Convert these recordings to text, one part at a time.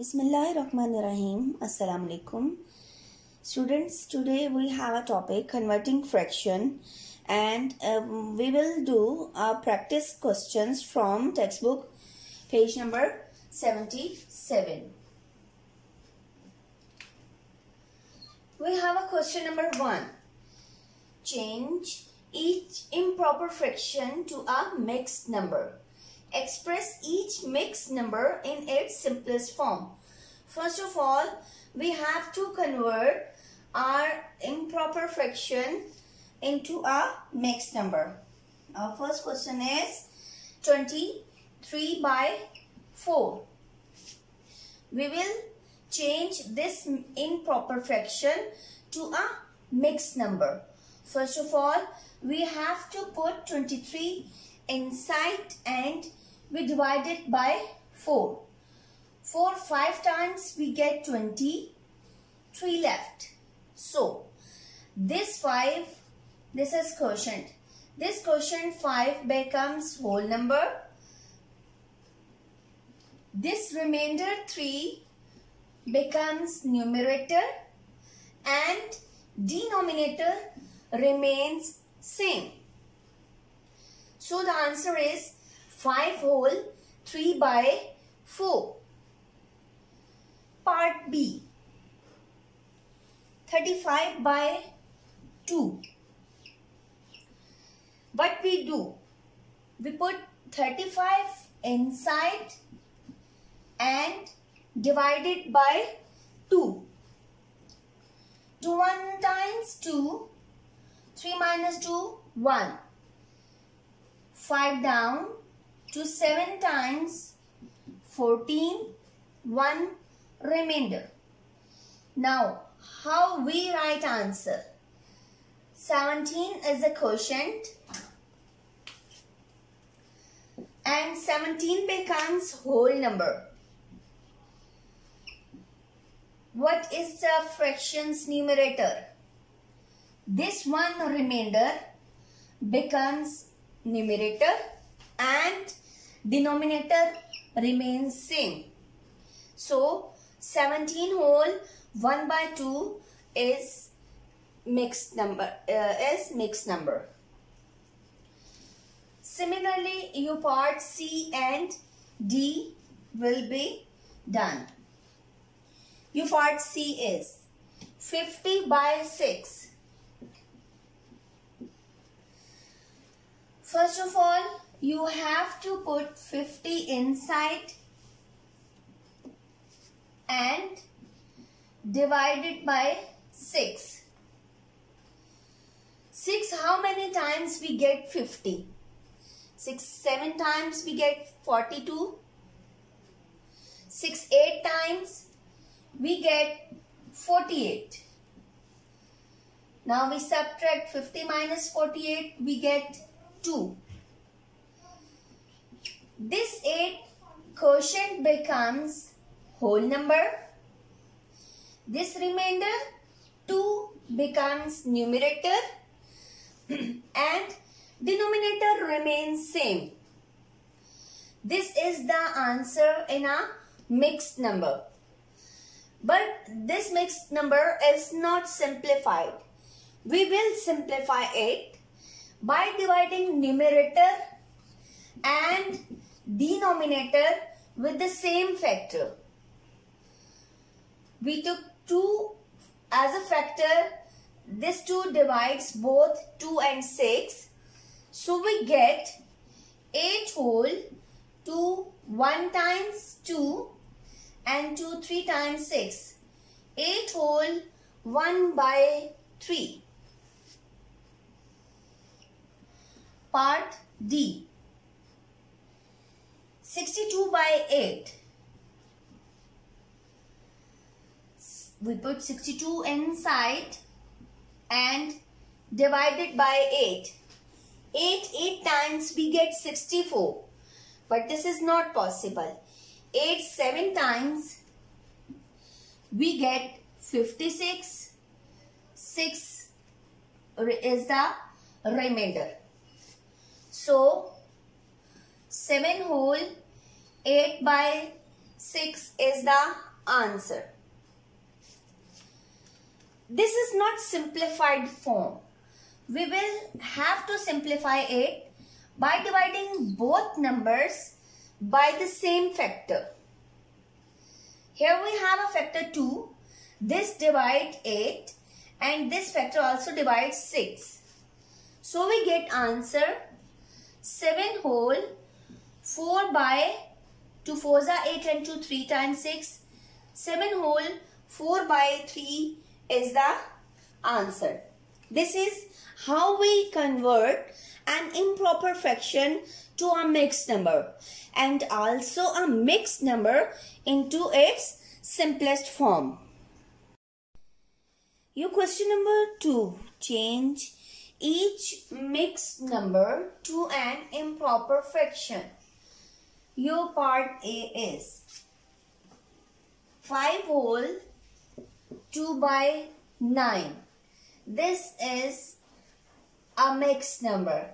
Bismillahirrahmanirrahim. Assalamu alaikum. Students, today we have a topic converting fraction and um, we will do our practice questions from textbook page number 77. We have a question number 1. Change each improper fraction to a mixed number. Express each mixed number in its simplest form. First of all, we have to convert our improper fraction into a mixed number. Our first question is 23 by 4. We will change this improper fraction to a mixed number. First of all, we have to put 23 inside and we divide it by 4. 4 5 times we get 20, 3 left. So, this 5, this is quotient. This quotient 5 becomes whole number. This remainder 3 becomes numerator and denominator remains same. So the answer is 5 whole 3 by 4. Part B 35 by 2. What we do? We put 35 inside and divide it by 2. 2 1 times 2 3 minus 2, 1. 5 down to 7 times 14, 1 remainder. Now, how we write answer? 17 is a quotient and 17 becomes whole number. What is the fractions numerator? This one remainder becomes numerator and denominator remains same. So 17 whole 1 by 2 is mixed number uh, is mixed number. Similarly, your part C and D will be done. Your part C is 50 by 6 First of all, you have to put 50 inside and divide it by 6. 6 how many times we get 50? 6 7 times we get 42. 6 8 times we get 48. Now we subtract 50 minus 48 we get 2. This 8 quotient becomes whole number. This remainder 2 becomes numerator and denominator remains same. This is the answer in a mixed number. But this mixed number is not simplified. We will simplify it by dividing numerator and denominator with the same factor. We took 2 as a factor. This 2 divides both 2 and 6. So we get 8 whole 2 1 times 2 and 2 3 times 6. 8 whole 1 by 3. Part D 62 by 8 we put 62 inside and divide it by 8 8 8 times we get 64 but this is not possible. 8 7 times we get 56 6 is the remainder. So, 7 whole 8 by 6 is the answer. This is not simplified form. We will have to simplify it by dividing both numbers by the same factor. Here we have a factor 2. This divides 8 and this factor also divides 6. So we get answer 7 whole 4 by 2 4s are 8 and 2 3 times 6. 7 whole 4 by 3 is the answer. This is how we convert an improper fraction to a mixed number and also a mixed number into its simplest form. Your question number 2. Change each mixed number to an improper fraction. Your part A is 5 whole 2 by 9. This is a mixed number.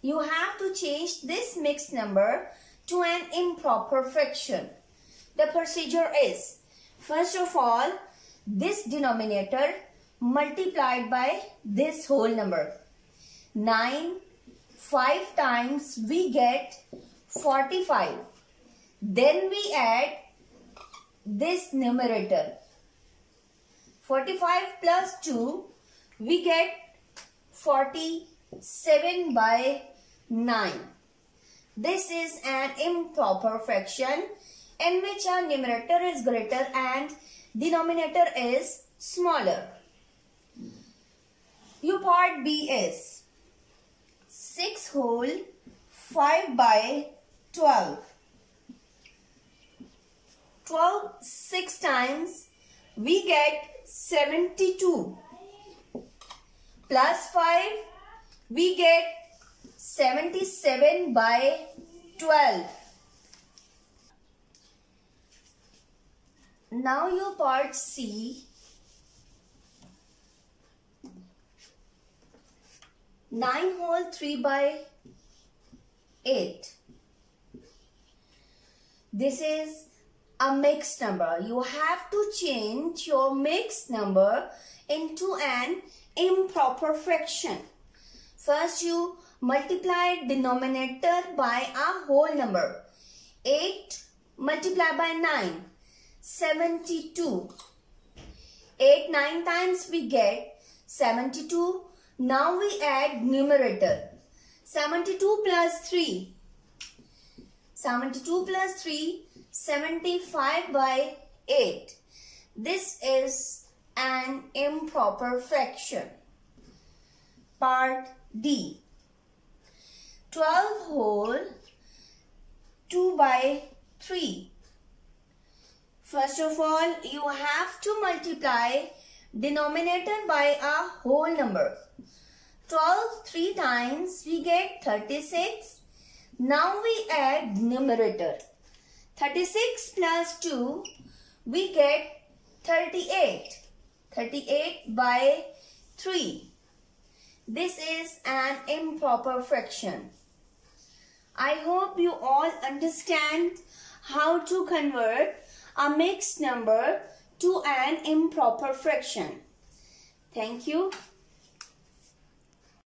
You have to change this mixed number to an improper fraction. The procedure is, first of all, this denominator multiplied by this whole number. 9, 5 times we get 45. Then we add this numerator. 45 plus 2, we get 47 by 9. This is an improper fraction in which our numerator is greater and denominator is smaller. Your part B is 6 whole 5 by 12. 12 6 times we get 72 plus 5 we get 77 by 12. Now your part C 9 whole 3 by 8. This is a mixed number. You have to change your mixed number into an improper fraction. First you multiply denominator by a whole number. 8 multiplied by 9. 72. 8 9 times we get 72 now we add numerator. 72 plus 3. 72 plus 3, 75 by 8. This is an improper fraction. Part D. 12 whole 2 by 3. First of all, you have to multiply denominator by a whole number. 12 3 times we get 36. Now we add numerator. 36 plus 2 we get 38. 38 by 3. This is an improper fraction. I hope you all understand how to convert a mixed number to an improper fraction. Thank you.